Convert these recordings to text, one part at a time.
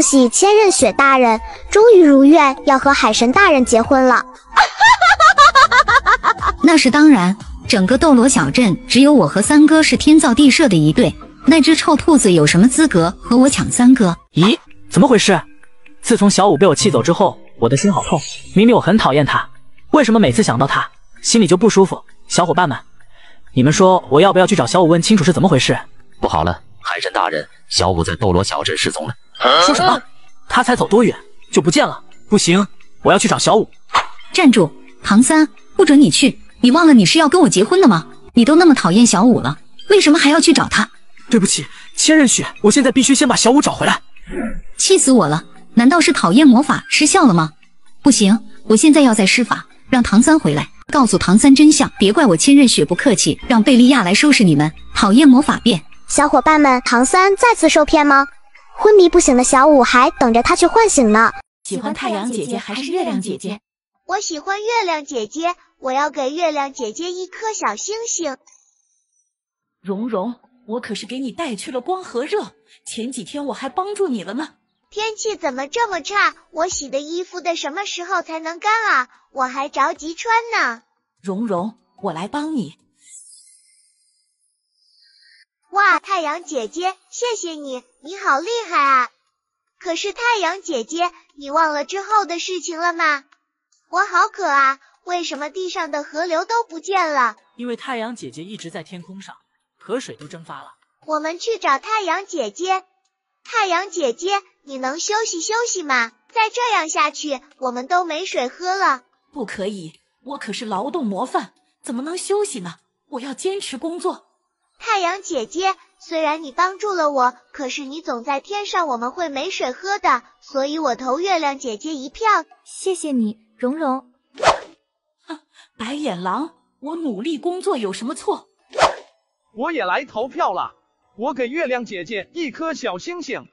恭喜千仞雪大人终于如愿要和海神大人结婚了。那是当然，整个斗罗小镇只有我和三哥是天造地设的一对，那只臭兔子有什么资格和我抢三哥？咦，怎么回事？自从小五被我气走之后，我的心好痛。明明我很讨厌他，为什么每次想到他，心里就不舒服？小伙伴们，你们说我要不要去找小五问清楚是怎么回事？不好了，海神大人，小五在斗罗小镇失踪了。说什么？他才走多远就不见了？不行，我要去找小五。站住，唐三，不准你去！你忘了你是要跟我结婚的吗？你都那么讨厌小五了，为什么还要去找他？对不起，千仞雪，我现在必须先把小五找回来。气死我了！难道是讨厌魔法失效了吗？不行，我现在要再施法，让唐三回来，告诉唐三真相。别怪我千仞雪不客气，让贝利亚来收拾你们！讨厌魔法变，小伙伴们，唐三再次受骗吗？昏迷不醒的小五还等着他去唤醒呢。喜欢太阳姐姐还是月亮姐姐？我喜欢月亮姐姐，我要给月亮姐姐一颗小星星。蓉蓉，我可是给你带去了光和热，前几天我还帮助你了呢。天气怎么这么差？我洗的衣服的什么时候才能干啊？我还着急穿呢。蓉蓉，我来帮你。哇，太阳姐姐，谢谢你，你好厉害啊！可是太阳姐姐，你忘了之后的事情了吗？我好渴啊，为什么地上的河流都不见了？因为太阳姐姐一直在天空上，河水都蒸发了。我们去找太阳姐姐。太阳姐姐，你能休息休息吗？再这样下去，我们都没水喝了。不可以，我可是劳动模范，怎么能休息呢？我要坚持工作。太阳姐姐，虽然你帮助了我，可是你总在天上，我们会没水喝的。所以我投月亮姐姐一票。谢谢你，蓉蓉。哼，白眼狼，我努力工作有什么错？我也来投票了。我给月亮姐姐一颗小星星。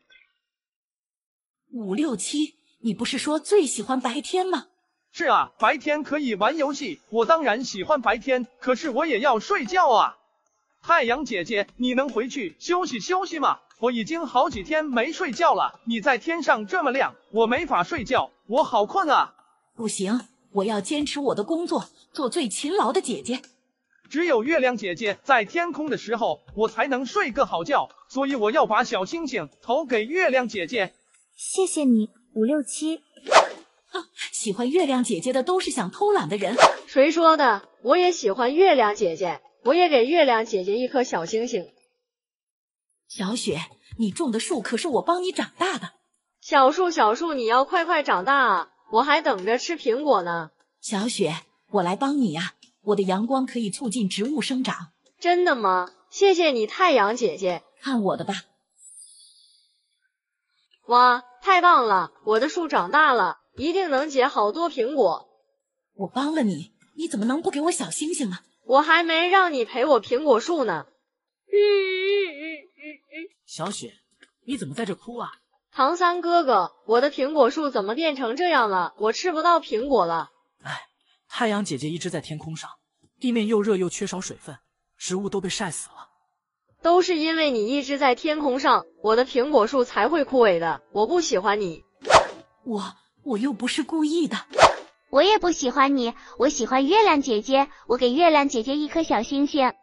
五六七，你不是说最喜欢白天吗？是啊，白天可以玩游戏，我当然喜欢白天。可是我也要睡觉啊！太阳姐姐，你能回去休息休息吗？我已经好几天没睡觉了。你在天上这么亮，我没法睡觉，我好困啊！不行，我要坚持我的工作，做最勤劳的姐姐。只有月亮姐姐在天空的时候，我才能睡个好觉。所以我要把小星星投给月亮姐姐。谢谢你，五六七。喜欢月亮姐姐的都是想偷懒的人。谁说的？我也喜欢月亮姐姐，我也给月亮姐姐一颗小星星。小雪，你种的树可是我帮你长大的。小树，小树，你要快快长大啊！我还等着吃苹果呢。小雪，我来帮你呀。我的阳光可以促进植物生长，真的吗？谢谢你，太阳姐姐。看我的吧！哇，太棒了！我的树长大了，一定能结好多苹果。我帮了你，你怎么能不给我小星星呢？我还没让你陪我苹果树呢。小雪，你怎么在这哭啊？唐三哥哥，我的苹果树怎么变成这样了？我吃不到苹果了。哎。太阳姐姐一直在天空上，地面又热又缺少水分，植物都被晒死了。都是因为你一直在天空上，我的苹果树才会枯萎的。我不喜欢你，我我又不是故意的。我也不喜欢你，我喜欢月亮姐姐，我给月亮姐姐一颗小星星。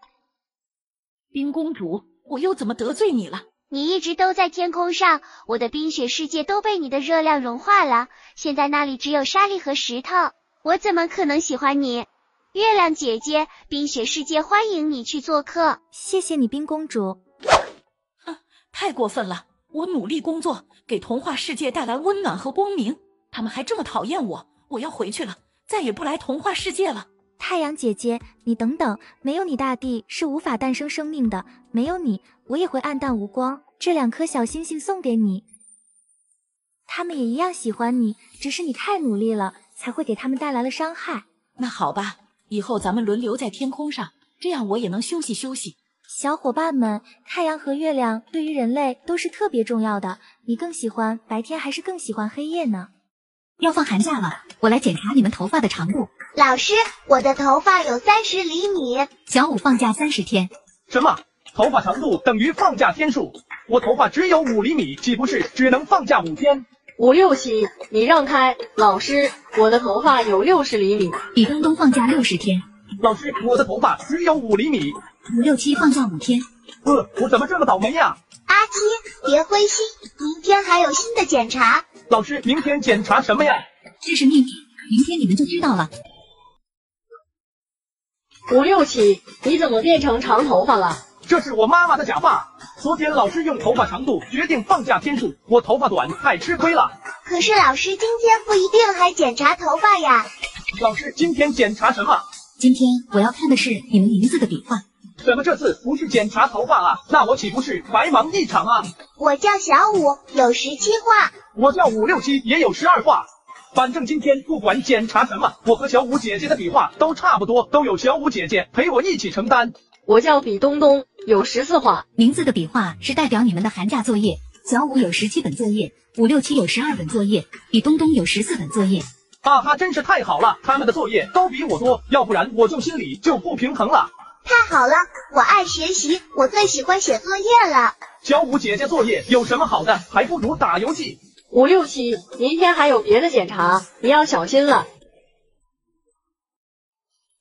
冰公主，我又怎么得罪你了？你一直都在天空上，我的冰雪世界都被你的热量融化了，现在那里只有沙粒和石头。我怎么可能喜欢你，月亮姐姐？冰雪世界欢迎你去做客。谢谢你，冰公主。哼，太过分了！我努力工作，给童话世界带来温暖和光明，他们还这么讨厌我。我要回去了，再也不来童话世界了。太阳姐姐，你等等，没有你，大地是无法诞生生命的。没有你，我也会暗淡无光。这两颗小星星送给你，他们也一样喜欢你，只是你太努力了。才会给他们带来了伤害。那好吧，以后咱们轮流在天空上，这样我也能休息休息。小伙伴们，太阳和月亮对于人类都是特别重要的。你更喜欢白天还是更喜欢黑夜呢？要放寒假了，我来检查你们头发的长度。老师，我的头发有三十厘米。小五放假三十天。什么？头发长度等于放假天数？我头发只有五厘米，岂不是只能放假五天？五六七，你让开！老师，我的头发有六十厘米。比东东放假六十天，老师，我的头发只有五厘米。五六七放假五天。呃，我怎么这么倒霉呀？阿七，别灰心，明天还有新的检查。老师，明天检查什么呀？这是秘密，明天你们就知道了。五六七，你怎么变成长头发了？这是我妈妈的假发。昨天老师用头发长度决定放假天数，我头发短太吃亏了。可是老师今天不一定还检查头发呀。老师今天检查什么？今天我要看的是你们名字的笔画。怎么这次不是检查头发啊？那我岂不是白忙一场啊？我叫小五，有十七画。我叫五六七，也有十二画。反正今天不管检查什么，我和小五姐姐的笔画都差不多，都有小五姐姐陪我一起承担。我叫比东东，有十四画。名字的笔画是代表你们的寒假作业。小五有十七本作业，五六七有十二本作业，比东东有十四本作业。啊哈，真是太好了，他们的作业都比我多，要不然我就心里就不平衡了。太好了，我爱学习，我最喜欢写作业了。教五姐姐作业有什么好的？还不如打游戏。五六七，明天还有别的检查，你要小心了。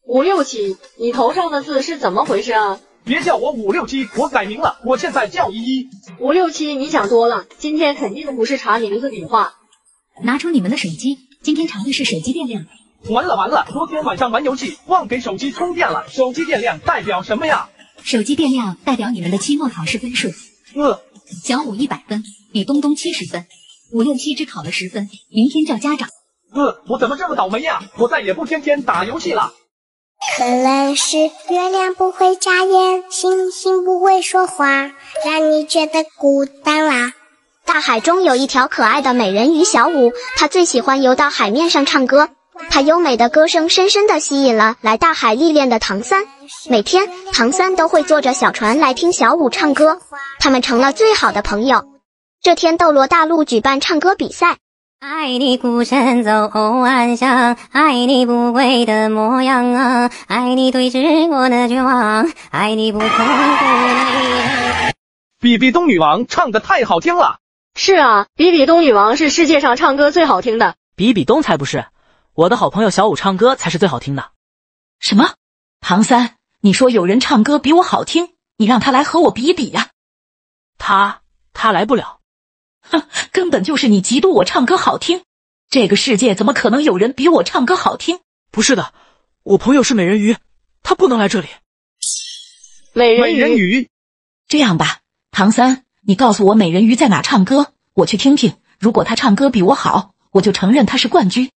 五六七，你头上的字是怎么回事啊？别叫我五六七，我改名了，我现在叫依依。五六七，你想多了，今天肯定不是查名字笔画。拿出你们的手机，今天查的是手机电量。完了完了，昨天晚上玩游戏忘给手机充电了。手机电量代表什么呀？手机电量代表你们的期末考试分数。呃，小五一百分，比东东七十分，五六七只考了十分，明天叫家长。呃，我怎么这么倒霉呀？我再也不天天打游戏了。可能是月亮不会眨眼，星星不会说话，让你觉得孤单啦。大海中有一条可爱的美人鱼小舞，她最喜欢游到海面上唱歌。它优美的歌声深深地吸引了来大海历练的唐三。每天，唐三都会坐着小船来听小舞唱歌，他们成了最好的朋友。这天，斗罗大陆举办唱歌比赛。爱你孤身走暗巷，爱你不跪的模样啊，爱你对峙我的绝望，爱你不痛不泪。比比东女王唱的太好听了。是啊，比比东女王是世界上唱歌最好听的。比比东才不是，我的好朋友小五唱歌才是最好听的。什么？唐三，你说有人唱歌比我好听，你让他来和我比比呀？他他来不了。哼，根本就是你嫉妒我唱歌好听。这个世界怎么可能有人比我唱歌好听？不是的，我朋友是美人鱼，他不能来这里。美美人鱼，这样吧，唐三，你告诉我美人鱼在哪唱歌，我去听听。如果她唱歌比我好，我就承认她是冠军。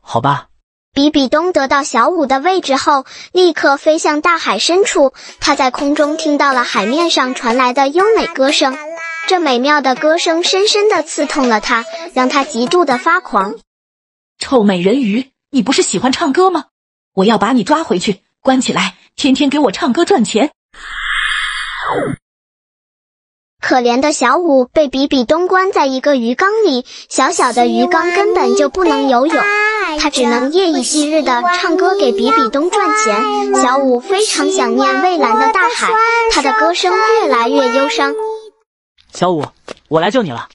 好吧。比比东得到小五的位置后，立刻飞向大海深处。他在空中听到了海面上传来的优美歌声。这美妙的歌声深深的刺痛了他，让他极度的发狂。臭美人鱼，你不是喜欢唱歌吗？我要把你抓回去，关起来，天天给我唱歌赚钱。可怜的小五被比比东关在一个鱼缸里，小小的鱼缸根本就不能游泳，他只能夜以继日的唱歌给比比东赚钱。小五非常想念蔚蓝的大海，他的歌声越来越忧伤。小五，我来救你了。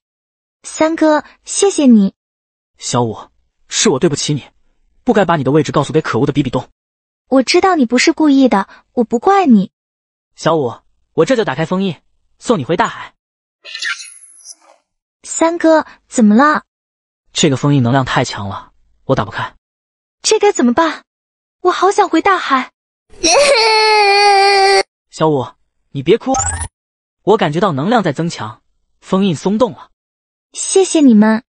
三哥，谢谢你。小五，是我对不起你，不该把你的位置告诉给可恶的比比东。我知道你不是故意的，我不怪你。小五，我这就打开封印，送你回大海。三哥，怎么了？这个封印能量太强了，我打不开。这该怎么办？我好想回大海。小五，你别哭。我感觉到能量在增强，封印松动了。谢谢你们，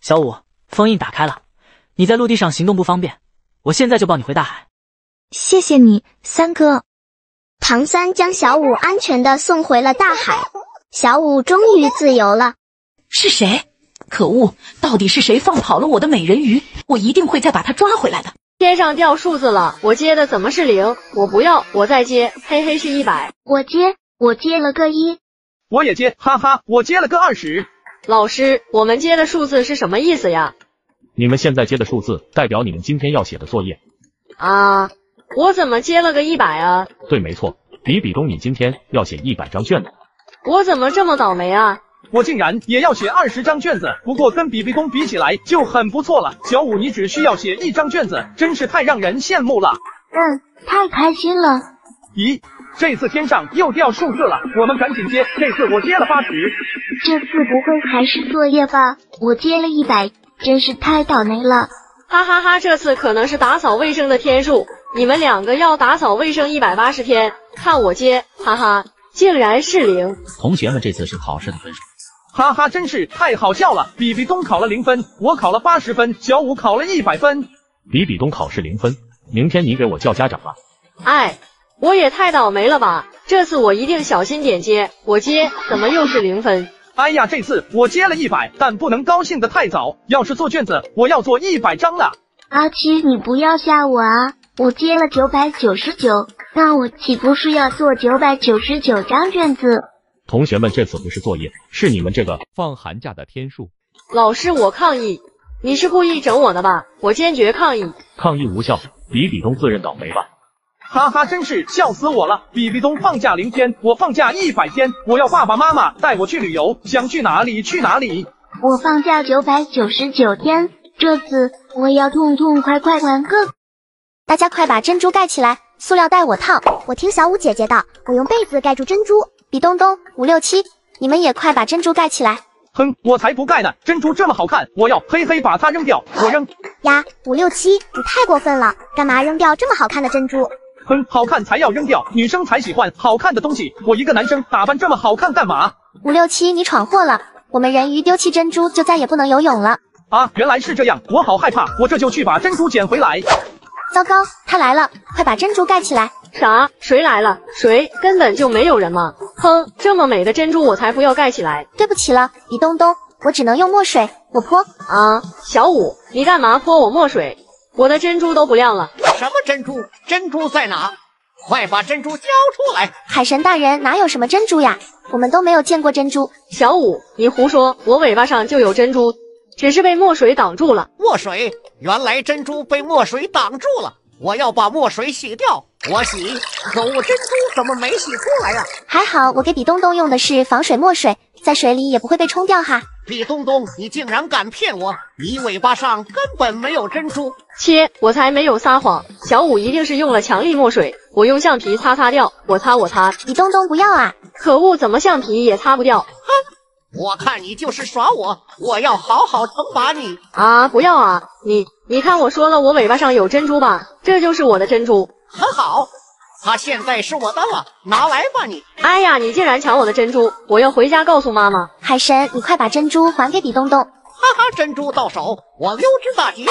小五，封印打开了。你在陆地上行动不方便，我现在就抱你回大海。谢谢你，三哥。唐三将小五安全的送回了大海，小五终于自由了。是谁？可恶！到底是谁放跑了我的美人鱼？我一定会再把他抓回来的。天上掉数字了，我接的怎么是零？我不要，我再接，嘿嘿是一百。我接，我接了个一。我也接，哈哈，我接了个二十。老师，我们接的数字是什么意思呀？你们现在接的数字代表你们今天要写的作业。啊，我怎么接了个一百啊？对，没错，比比东，你今天要写一百张卷子。我怎么这么倒霉啊？我竟然也要写二十张卷子，不过跟比比东比起来就很不错了。小五，你只需要写一张卷子，真是太让人羡慕了。嗯，太开心了。咦，这次天上又掉数字了，我们赶紧接。这次我接了八十。这次不会还是作业吧？我接了一百，真是太倒霉了。哈哈哈，这次可能是打扫卫生的天数，你们两个要打扫卫生一百八十天，看我接，哈哈，竟然是零。同学们，这次是考试的分数。哈哈，真是太好笑了！比比东考了零分，我考了八十分，小五考了一百分。比比东考试零分，明天你给我叫家长吧。哎，我也太倒霉了吧！这次我一定小心点接，我接怎么又是零分？哎呀，这次我接了一百，但不能高兴的太早。要是做卷子，我要做一百张了。阿七，你不要吓我啊！我接了九百九十九，那我岂不是要做九百九十九张卷子？同学们，这次不是作业，是你们这个放寒假的天数。老师，我抗议！你是故意整我的吧？我坚决抗议！抗议无效，比比东自认倒霉吧。哈哈，真是笑死我了！比比东放假零天，我放假一百天，我要爸爸妈妈带我去旅游，想去哪里去哪里。我放假九百九十九天，这次我要痛痛快快玩个。大家快把珍珠盖起来，塑料袋我套。我听小五姐姐的，我用被子盖住珍珠。比东东五六七，你们也快把珍珠盖起来。哼，我才不盖呢！珍珠这么好看，我要嘿嘿把它扔掉，我扔。呀，五六七，你太过分了，干嘛扔掉这么好看的珍珠？哼，好看才要扔掉，女生才喜欢好看的东西。我一个男生打扮这么好看干嘛？五六七，你闯祸了，我们人鱼丢弃珍珠就再也不能游泳了。啊，原来是这样，我好害怕，我这就去把珍珠捡回来。糟糕，他来了，快把珍珠盖起来。啥？谁来了？谁？根本就没有人嘛！哼，这么美的珍珠我才不要盖起来。对不起了，李东东，我只能用墨水，我泼。啊，小五，你干嘛泼我墨水？我的珍珠都不亮了。什么珍珠？珍珠在哪？快把珍珠交出来！海神大人哪有什么珍珠呀？我们都没有见过珍珠。小五，你胡说，我尾巴上就有珍珠，只是被墨水挡住了。墨水？原来珍珠被墨水挡住了。我要把墨水洗掉，我洗。可恶，珍珠怎么没洗出来呀？还好我给比东东用的是防水墨水，在水里也不会被冲掉哈。比东东，你竟然敢骗我！你尾巴上根本没有珍珠。切，我才没有撒谎。小五一定是用了强力墨水，我用橡皮擦擦掉。我擦我擦，李东东不要啊！可恶，怎么橡皮也擦不掉？哼，我看你就是耍我，我要好好惩罚你啊！不要啊，你。你看我说了，我尾巴上有珍珠吧？这就是我的珍珠，很好，它现在是我的了，拿来吧你！哎呀，你竟然抢我的珍珠，我要回家告诉妈妈。海神，你快把珍珠还给比东东！哈哈，珍珠到手，我溜之大吉！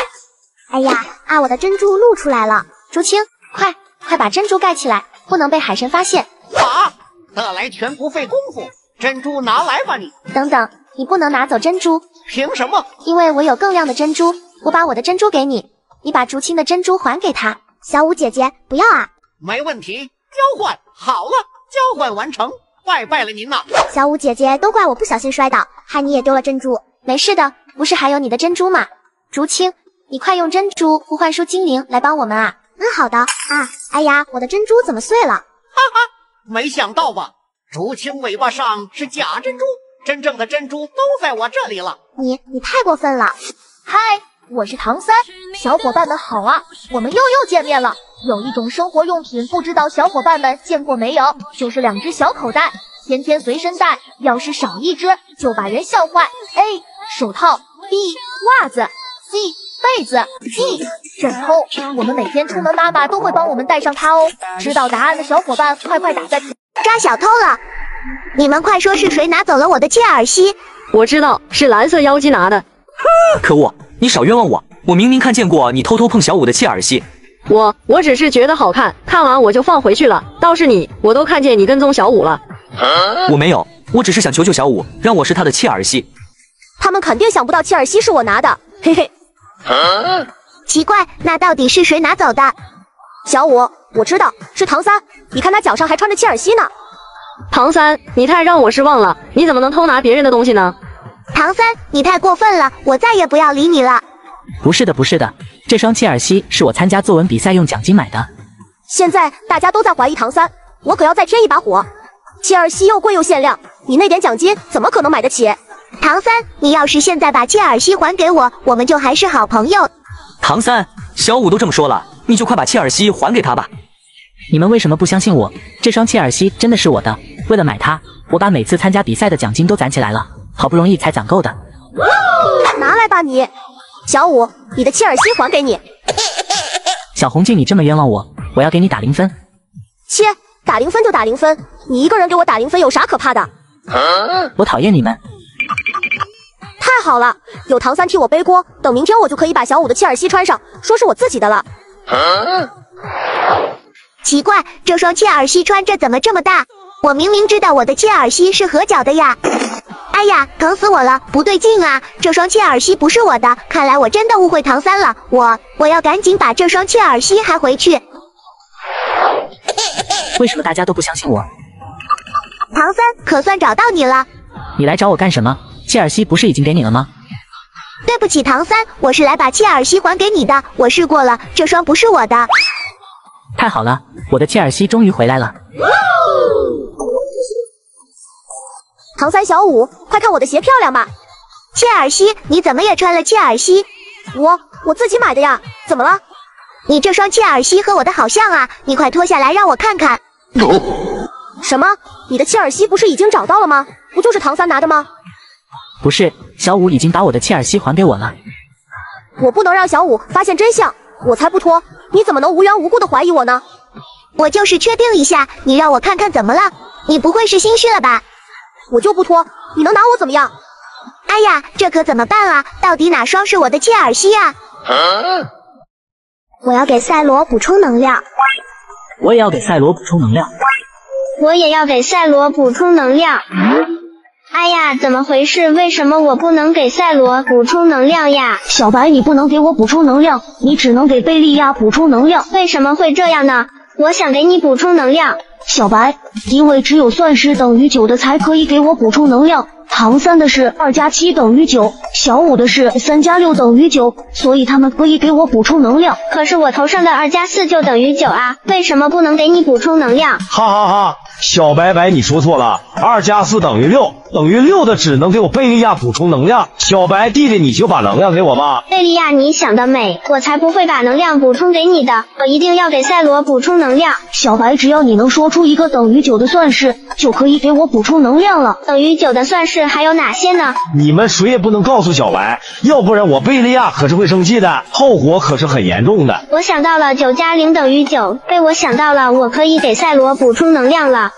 哎呀啊，我的珍珠露出来了！竹青，快快把珍珠盖起来，不能被海神发现。啊，得来全不费工夫，珍珠拿来吧你！等等，你不能拿走珍珠，凭什么？因为我有更亮的珍珠。我把我的珍珠给你，你把竹青的珍珠还给他。小舞姐姐，不要啊！没问题，交换好了，交换完成，拜拜了您呐。小舞姐姐，都怪我不小心摔倒，害你也丢了珍珠。没事的，不是还有你的珍珠吗？竹青，你快用珍珠呼唤出精灵来帮我们啊！嗯，好的啊。哎呀，我的珍珠怎么碎了？哈哈，没想到吧？竹青尾巴上是假珍珠，真正的珍珠都在我这里了。你你太过分了！嗨。我是唐三，小伙伴们好啊！我们又又见面了。有一种生活用品，不知道小伙伴们见过没有？就是两只小口袋，天天随身带。要是少一只，就把人笑坏。A. 手套，B. 袜子，C. 被子，D. 枕头。我们每天出门，妈妈都会帮我们带上它哦。知道答案的小伙伴，快快打在抓小偷了！你们快说是谁拿走了我的切尔西？我知道是蓝色妖姬拿的。可恶！你少冤枉我！我明明看见过你偷偷碰小五的切尔西。我我只是觉得好看，看完我就放回去了。倒是你，我都看见你跟踪小五了。我没有，我只是想求求小五，让我是他的切尔西。他们肯定想不到切尔西是我拿的，嘿嘿。奇怪，那到底是谁拿走的？小五，我知道是唐三，你看他脚上还穿着切尔西呢。唐三，你太让我失望了，你怎么能偷拿别人的东西呢？唐三，你太过分了，我再也不要理你了。不是的，不是的，这双切尔西是我参加作文比赛用奖金买的。现在大家都在怀疑唐三，我可要再添一把火。切尔西又贵又限量，你那点奖金怎么可能买得起？唐三，你要是现在把切尔西还给我，我们就还是好朋友。唐三，小五都这么说了，你就快把切尔西还给他吧。你们为什么不相信我？这双切尔西真的是我的。为了买它，我把每次参加比赛的奖金都攒起来了，好不容易才攒够的。拿来吧你，小五，你的切尔西还给你。小红静，你这么冤枉我，我要给你打零分。切，打零分就打零分，你一个人给我打零分有啥可怕的？我讨厌你们。太好了，有唐三替我背锅，等明天我就可以把小五的切尔西穿上，说是我自己的了。奇怪，这双切尔西穿着怎么这么大？我明明知道我的切尔西是合脚的呀！哎呀，疼死我了！不对劲啊，这双切尔西不是我的，看来我真的误会唐三了。我我要赶紧把这双切尔西还回去。为什么大家都不相信我？唐三，可算找到你了。你来找我干什么？切尔西不是已经给你了吗？对不起，唐三，我是来把切尔西还给你的。我试过了，这双不是我的。太好了，我的切尔西终于回来了。唐三、小五，快看我的鞋漂亮吧！切尔西，你怎么也穿了切尔西？我我自己买的呀，怎么了？你这双切尔西和我的好像啊，你快脱下来让我看看。什么？你的切尔西不是已经找到了吗？不就是唐三拿的吗？不是，小五已经把我的切尔西还给我了。我不能让小五发现真相，我才不脱！你怎么能无缘无故的怀疑我呢？我就是确定一下，你让我看看怎么了？你不会是心虚了吧？我就不脱，你能拿我怎么样？哎呀，这可怎么办啊？到底哪双是我的切尔西啊？我要给赛罗补充能量。我也要给赛罗补充能量。我也要给赛罗补充能量。哎呀，怎么回事？为什么我不能给赛罗补充能量呀？小白，你不能给我补充能量，你只能给贝利亚补充能量。为什么会这样呢？我想给你补充能量。小白，因为只有算式等于九的才可以给我补充能量。唐三的是二加七等于九，小五的是三加六等于九，所以他们可以给我补充能量。可是我头上的二加四就等于九啊，为什么不能给你补充能量？哈哈哈，小白白你说错了，二加四等于六，等于六的只能给我贝利亚补充能量。小白弟弟，你就把能量给我吧。贝利亚，你想得美，我才不会把能量补充给你的，我一定要给赛罗补充能量。小白，只要你能说出一个等于九的算式，就可以给我补充能量了。等于九的算式还有哪些呢？你们谁也不能告诉小白，要不然我贝利亚可是会生气的，后果可是很严重的。我想到了，九加零等于九。被我想到了，我可以给赛罗补充能量了。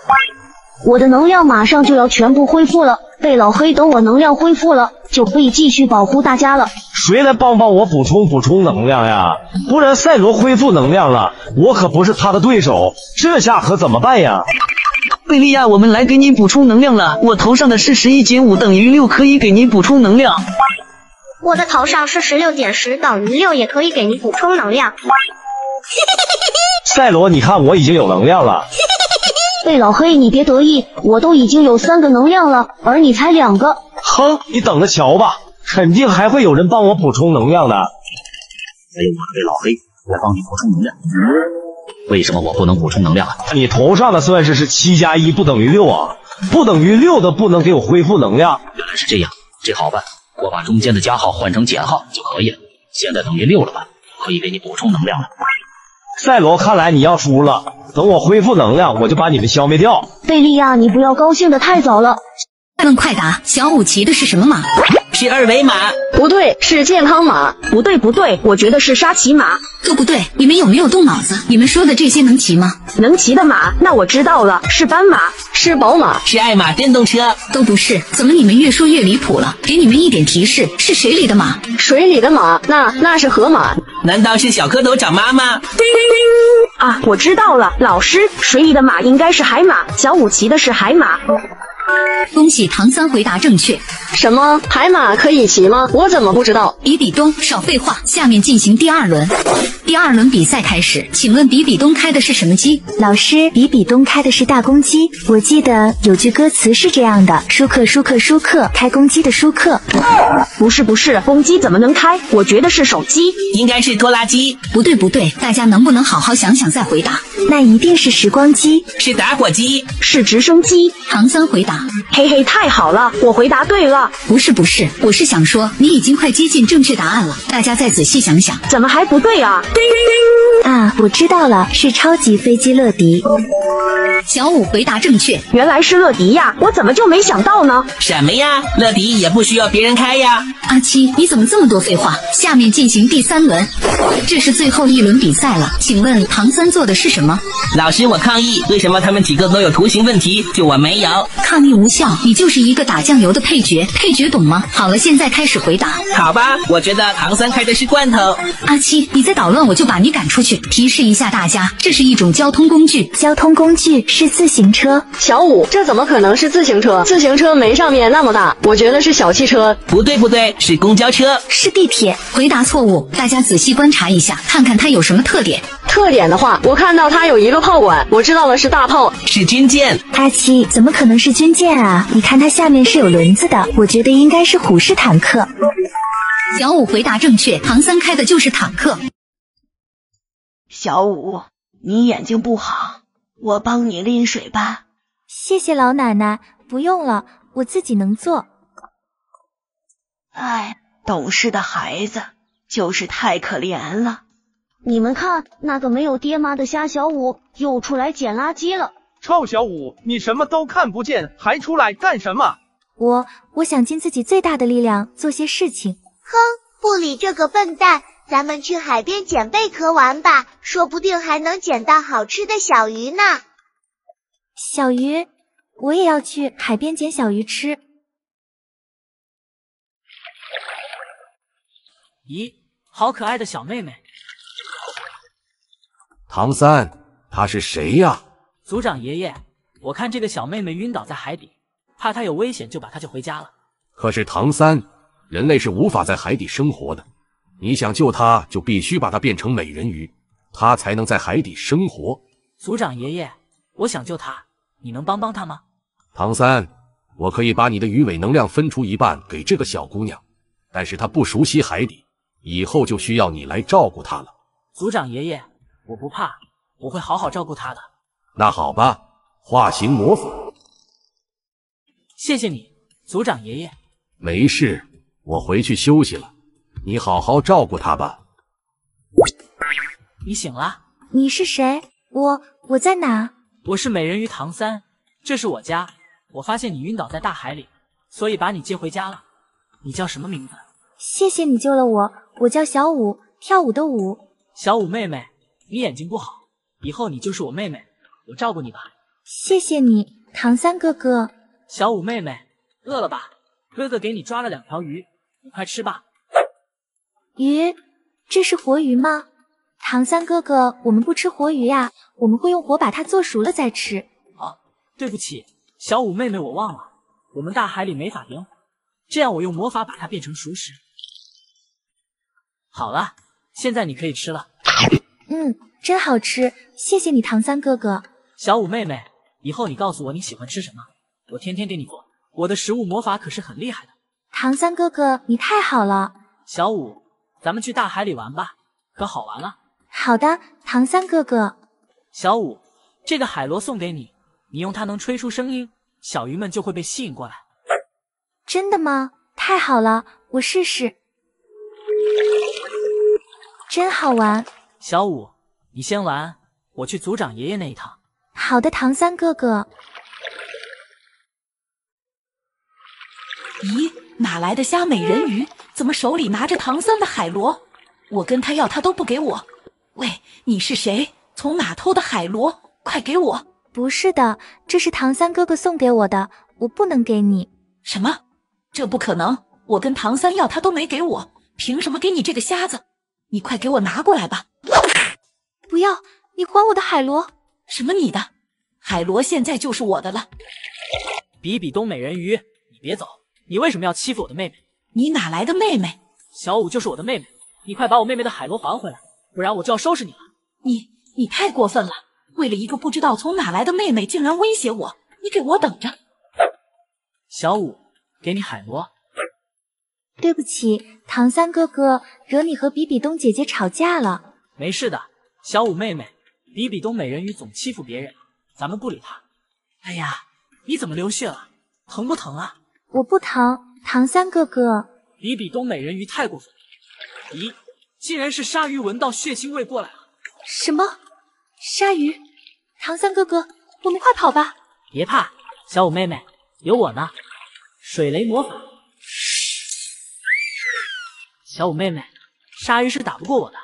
我的能量马上就要全部恢复了，贝老黑，等我能量恢复了，就可以继续保护大家了。谁来帮帮我补充补充能量呀？不然赛罗恢复能量了，我可不是他的对手，这下可怎么办呀？贝利亚，我们来给你补充能量了。我头上的是十一减五等于六，可以给你补充能量。我的头上是十六减十等于六，也可以给你补充能量。赛罗，你看我已经有能量了。贝老黑，你别得意，我都已经有三个能量了，而你才两个。哼，你等着瞧吧，肯定还会有人帮我补充能量的。哎呦，我的老黑，我帮你补充能量。为什么我不能补充能量啊？你头上的算式是七加一不等于六啊，不等于六的不能给我恢复能量。原来是这样，这好办，我把中间的加号换成减号就可以了。现在等于六了吧？可以给你补充能量了。赛罗，看来你要输了。等我恢复能量，我就把你们消灭掉。贝利亚，你不要高兴的太早了。快问快答，小五骑的是什么马？是二维码。不对，是健康码。不对，不对，我觉得是沙琪玛。都不对，你们有没有动脑子？你们说的这些能骑吗？能骑的马，那我知道了，是斑马，是宝马，是爱玛电动车。都不是，怎么你们越说越离谱了？给你们一点提示，是水里的马。水里的马，那那是河马。难道是小蝌蚪找妈妈？啊，我知道了，老师，水里的马应该是海马，小五骑的是海马。恭喜唐三回答正确。什么海马可以骑吗？我怎么不知道？比比东，少废话，下面进行第二轮。第二轮比赛开始，请问比比东开的是什么机？老师，比比东开的是大公鸡。我记得有句歌词是这样的：舒克舒克舒克，开公鸡的舒克。不是不是，公鸡怎么能开？我觉得是手机，应该是拖拉机。不对不对，大家能不能好好想想再回答？那一定是时光机，是打火机，是直升机。唐三回答。嘿嘿，太好了，我回答对了。不是不是，我是想说你已经快接近正确答案了，大家再仔细想想。怎么还不对啊？啊，我知道了，是超级飞机乐迪。小五回答正确，原来是乐迪呀，我怎么就没想到呢？什么呀？乐迪也不需要别人开呀。阿七，你怎么这么多废话？下面进行第三轮，这是最后一轮比赛了，请问唐三做的是什么？老师，我抗议，为什么他们几个都有图形问题，就我没有？抗议无效，你就是一个打酱油的配角，配角懂吗？好了，现在开始回答。好吧，我觉得唐三开的是罐头。阿七，你再捣乱，我就把你赶出去。提示一下大家，这是一种交通工具，交通工具是自行车。小五，这怎么可能是自行车？自行车没上面那么大，我觉得是小汽车。不对不对，是公交车，是地铁。回答错误，大家仔细观察一下，看看它有什么特点。特点的话，我看到它有一个炮管，我知道了是大炮，是军舰。阿七，怎么可能是军舰啊？你看它下面是有轮子的，我觉得应该是虎式坦克。小五回答正确，唐三开的就是坦克。小五，你眼睛不好，我帮你拎水吧。谢谢老奶奶，不用了，我自己能做。哎，懂事的孩子就是太可怜了。你们看，那个没有爹妈的虾小五又出来捡垃圾了。臭小五，你什么都看不见，还出来干什么？我我想尽自己最大的力量做些事情。哼，不理这个笨蛋，咱们去海边捡贝壳玩吧，说不定还能捡到好吃的小鱼呢。小鱼，我也要去海边捡小鱼吃。咦，好可爱的小妹妹！唐三，他是谁呀？族长爷爷，我看这个小妹妹晕倒在海底，怕她有危险，就把她救回家了。可是唐三，人类是无法在海底生活的，你想救她，就必须把她变成美人鱼，她才能在海底生活。族长爷爷，我想救她，你能帮帮她吗？唐三，我可以把你的鱼尾能量分出一半给这个小姑娘，但是她不熟悉海底，以后就需要你来照顾她了。族长爷爷，我不怕，我会好好照顾她的。那好吧，化形魔法。谢谢你，族长爷爷。没事，我回去休息了，你好好照顾她吧。你醒了？你是谁？我我在哪？我是美人鱼唐三，这是我家。我发现你晕倒在大海里，所以把你接回家了。你叫什么名字？谢谢你救了我，我叫小舞，跳舞的舞。小舞妹妹，你眼睛不好，以后你就是我妹妹，我照顾你吧。谢谢你，唐三哥哥。小五妹妹，饿了吧？哥哥给你抓了两条鱼，你快吃吧。鱼？这是活鱼吗？唐三哥哥，我们不吃活鱼呀，我们会用火把它做熟了再吃。啊，对不起，小五妹妹，我忘了，我们大海里没法点火，这样我用魔法把它变成熟食。好了，现在你可以吃了。嗯，真好吃，谢谢你，唐三哥哥。小五妹妹，以后你告诉我你喜欢吃什么，我天天给你做。我的食物魔法可是很厉害的。唐三哥哥，你太好了。小五，咱们去大海里玩吧，可好玩了。好的，唐三哥哥。小五，这个海螺送给你，你用它能吹出声音，小鱼们就会被吸引过来。真的吗？太好了，我试试。真好玩。小五，你先玩，我去族长爷爷那一趟。好的，唐三哥哥。咦，哪来的虾美人鱼？怎么手里拿着唐三的海螺？我跟他要，他都不给我。喂，你是谁？从哪偷的海螺？快给我！不是的，这是唐三哥哥送给我的，我不能给你。什么？这不可能！我跟唐三要，他都没给我，凭什么给你这个瞎子？你快给我拿过来吧！不要！你还我的海螺！什么你的？海螺现在就是我的了。比比东美人鱼，你别走！你为什么要欺负我的妹妹？你哪来的妹妹？小五就是我的妹妹，你快把我妹妹的海螺还回来！不然我就要收拾你了。你你太过分了！为了一个不知道从哪来的妹妹，竟然威胁我！你给我等着！小五，给你海螺。对不起，唐三哥哥，惹你和比比东姐姐吵架了。没事的，小五妹妹，比比东美人鱼总欺负别人，咱们不理他。哎呀，你怎么流血了？疼不疼啊？我不疼，唐三哥哥。比比东美人鱼太过分了！咦，竟然是鲨鱼闻到血腥味过来了。什么？鲨鱼？唐三哥哥，我们快跑吧！别怕，小五妹妹，有我呢。水雷魔法。小五妹妹，鲨鱼是打不过我的。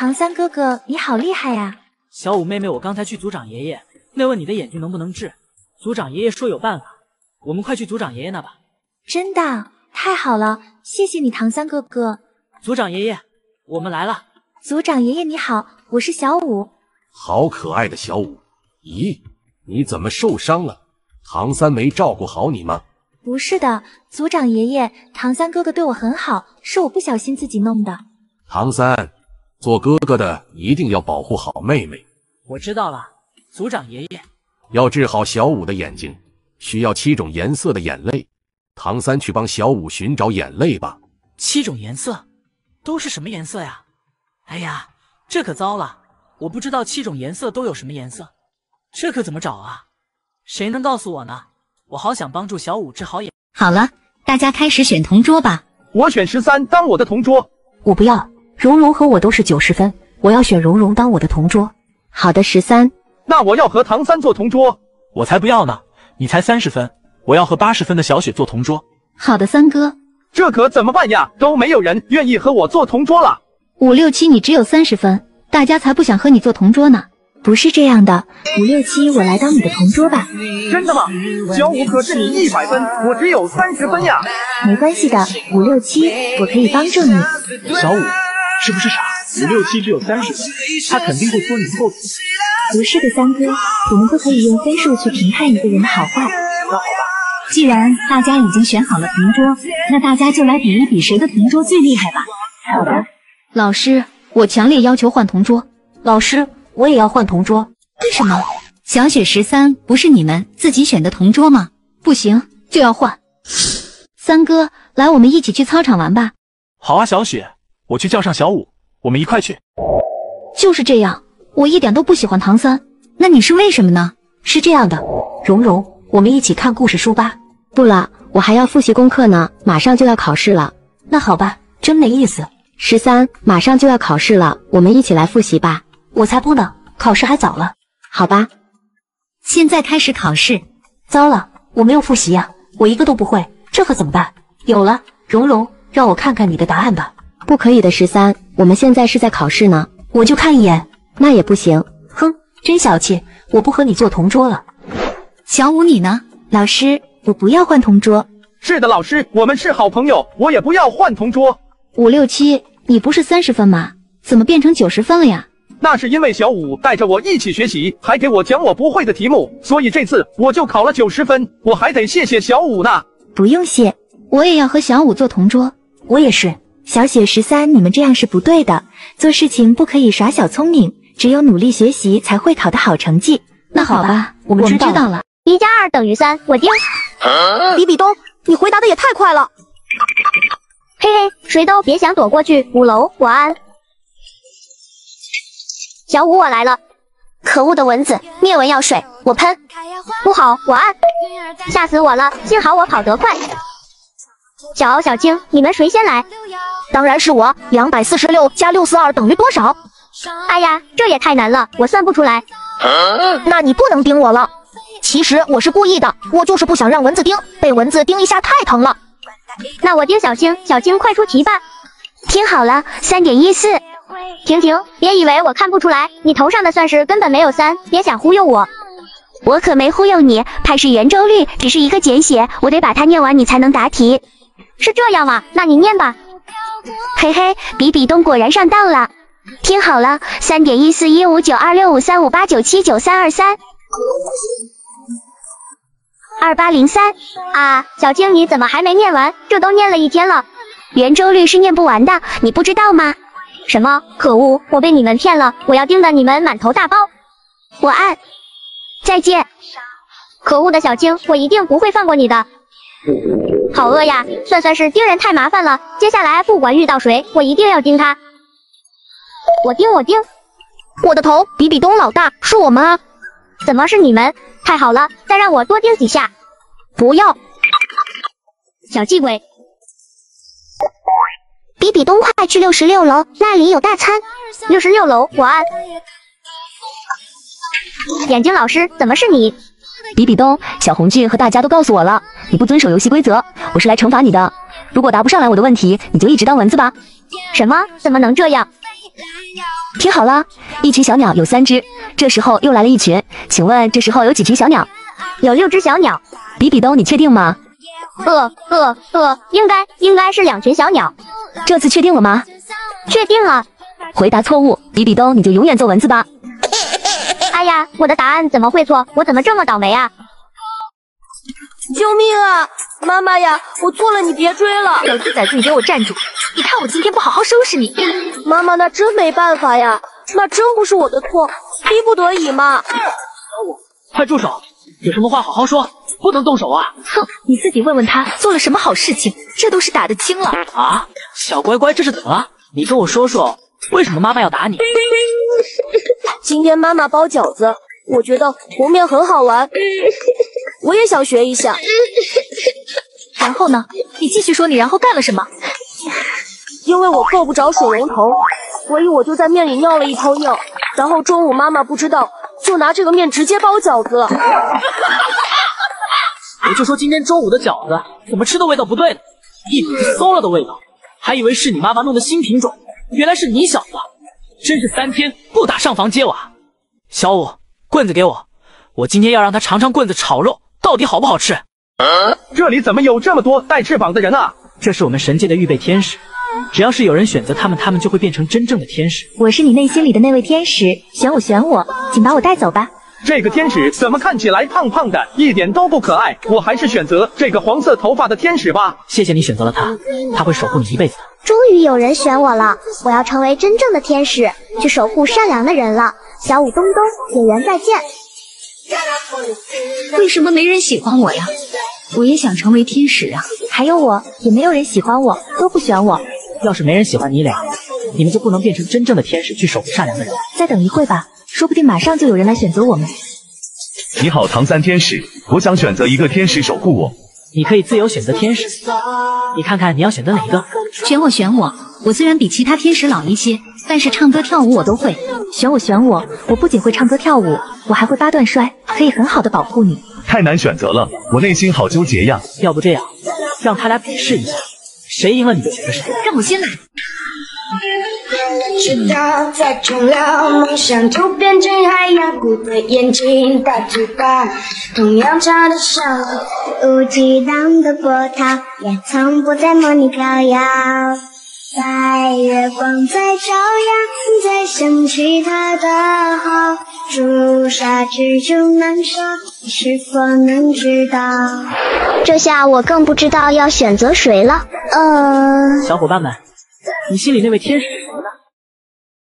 唐三哥哥，你好厉害呀！小五妹妹，我刚才去组长爷爷那问你的眼睛能不能治，组长爷爷说有办法，我们快去组长爷爷那吧。真的，太好了，谢谢你，唐三哥哥。组长爷爷，我们来了。组长爷爷你好，我是小五。好可爱的小五，咦，你怎么受伤了？唐三没照顾好你吗？不是的，组长爷爷，唐三哥哥对我很好，是我不小心自己弄的。唐三，做哥哥的一定要保护好妹妹。我知道了，族长爷爷。要治好小五的眼睛，需要七种颜色的眼泪。唐三去帮小五寻找眼泪吧。七种颜色，都是什么颜色呀？哎呀，这可糟了，我不知道七种颜色都有什么颜色，这可怎么找啊？谁能告诉我呢？我好想帮助小五治好眼。好了，大家开始选同桌吧。我选十三当我的同桌。我不要，蓉蓉和我都是九十分，我要选蓉蓉当我的同桌。好的，十三。那我要和唐三做同桌。我才不要呢！你才三十分，我要和八十分的小雪做同桌。好的，三哥。这可怎么办呀？都没有人愿意和我做同桌了。五六七，你只有三十分，大家才不想和你做同桌呢。不是这样的，五六七，我来当你的同桌吧。真的吗？小五可是你一百分，我只有三十分呀。没关系的，五六七，我可以帮助你。小五是不是傻？五六七只有三十分，他肯定会说你后腿。不是的，三哥，我们不可以用分数去评判一个人的好坏。那好吧，既然大家已经选好了同桌，那大家就来比一比谁的同桌最厉害吧。好的。老师，我强烈要求换同桌。老师。我也要换同桌，为什么？小雪十三不是你们自己选的同桌吗？不行，就要换。三哥，来，我们一起去操场玩吧。好啊，小雪，我去叫上小五，我们一块去。就是这样，我一点都不喜欢唐三。那你是为什么呢？是这样的，蓉蓉，我们一起看故事书吧。不了，我还要复习功课呢，马上就要考试了。那好吧，真没意思。十三，马上就要考试了，我们一起来复习吧。我才不呢，考试还早了。好吧，现在开始考试。糟了，我没有复习呀，我一个都不会，这可怎么办？有了，蓉蓉，让我看看你的答案吧。不可以的，十三，我们现在是在考试呢。我就看一眼，那也不行。哼，真小气，我不和你做同桌了。小五，你呢？老师，我不要换同桌。是的，老师，我们是好朋友，我也不要换同桌。五六七，你不是三十分吗？怎么变成九十分了呀？那是因为小五带着我一起学习，还给我讲我不会的题目，所以这次我就考了九十分。我还得谢谢小五呢。不用谢，我也要和小五做同桌。我也是。小雪十三，你们这样是不对的。做事情不可以耍小聪明，只有努力学习才会考得好成绩。那好吧，我们知道了。一加二等于三，我定。比比东，你回答的也太快了。嘿嘿，谁都别想躲过去。五楼，晚安。小五，我来了！可恶的蚊子，灭蚊药水，我喷！不好，我按！吓死我了！幸好我跑得快。小敖、小青，你们谁先来？当然是我。两百四十六加六四二等于多少？哎呀，这也太难了，我算不出来。那你不能盯我了。其实我是故意的，我就是不想让蚊子叮，被蚊子叮一下太疼了。那我叮小青，小青快出题吧。听好了，三点一四。停停，别以为我看不出来，你头上的算式根本没有三，别想忽悠我。我可没忽悠你，派是圆周率只是一个简写，我得把它念完你才能答题。是这样吗？那你念吧。嘿嘿，比比东果然上当了。听好了，三点一四一五九二六五三五八九七九三二三二八零三啊，小青你怎么还没念完？这都念了一天了。圆周率是念不完的，你不知道吗？什么？可恶！我被你们骗了！我要盯得你们满头大包！我按。再见。可恶的小青，我一定不会放过你的。好饿呀！算算是盯人太麻烦了，接下来不管遇到谁，我一定要盯他。我盯我盯。我的头，比比东老大，是我们啊！怎么是你们？太好了，再让我多盯几下。不要！小气鬼。比比东，快去六十六楼，那里有大餐。六十六楼，我按。眼睛老师，怎么是你？比比东，小红俊和大家都告诉我了，你不遵守游戏规则，我是来惩罚你的。如果答不上来我的问题，你就一直当蚊子吧。什么？怎么能这样？听好了，一群小鸟有三只，这时候又来了一群，请问这时候有几群小鸟？有六只小鸟。比比东，你确定吗？呃呃呃，应该应该是两群小鸟。这次确定了吗？确定了。回答错误，比比东，你就永远做蚊子吧。哎呀，我的答案怎么会错？我怎么这么倒霉啊！救命啊！妈妈呀，我错了，你别追了！小兔崽子，你给我站住！你看我今天不好好收拾你！妈妈，那真没办法呀，那真不是我的错，逼不得已嘛。快住手！有什么话好好说，不能动手啊！哼，你自己问问他做了什么好事情，这都是打得轻了。啊，小乖乖，这是怎么了？你跟我说说，为什么妈妈要打你？今天妈妈包饺子，我觉得和面很好玩，我也想学一下。然后呢？你继续说，你然后干了什么？因为我够不着水龙头，所以我就在面里尿了一泡尿。然后中午妈妈不知道，就拿这个面直接包饺子。我就说今天中午的饺子怎么吃的味道不对呢？一股子馊了的味道，还以为是你妈妈弄的新品种，原来是你小子。真是三天不打上房揭瓦！小五，棍子给我，我今天要让他尝尝棍子炒肉到底好不好吃。这里怎么有这么多带翅膀的人啊？这是我们神界的预备天使，只要是有人选择他们，他们就会变成真正的天使。我是你内心里的那位天使，选我选我，请把我带走吧。这个天使怎么看起来胖胖的，一点都不可爱？我还是选择这个黄色头发的天使吧。谢谢你选择了他，他会守护你一辈子的。终于有人选我了，我要成为真正的天使，去守护善良的人了。小舞东东，演员再见。为什么没人喜欢我呀？我也想成为天使啊！还有我，也没有人喜欢我，都不选我。要是没人喜欢你俩，你们就不能变成真正的天使，去守护善良的人。再等一会吧。说不定马上就有人来选择我们。你好，唐三天使，我想选择一个天使守护我。你可以自由选择天使，你看看你要选择哪一个？选我，选我！我虽然比其他天使老一些，但是唱歌跳舞我都会。选我，选我！我不仅会唱歌跳舞，我还会八段摔，可以很好的保护你。太难选择了，我内心好纠结呀。要不这样，让他俩比试一下，谁赢了你就选择谁。让我先来。直到太重了，梦想就变成海洋，鼓的眼睛，大嘴巴，同样长得像无激荡的波涛，也从不在梦里飘摇。白月光在照耀，再想起他的好，朱砂痣就难消，你是否能知道？这下我更不知道要选择谁了。呃，小伙伴们，你心里那位天使是谁呢？